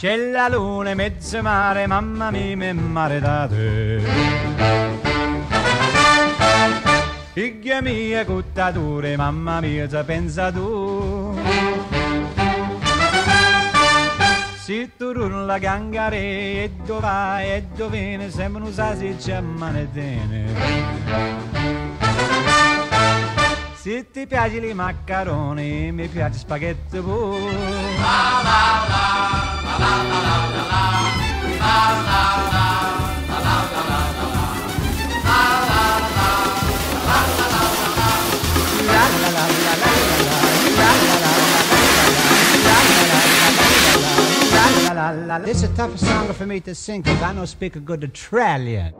C'è la luna in mezzo mare, mamma mia, mi maritate. Figlia mia, cuttature, mamma mia, ci pensa tu. Se tu la gangare e dove vai e dove sembra un sasi c'è manetene. Se ti piace i maccheroni, mi piace spaghetti pure. This is a tough song for me to sing because I don't speak a good Australian.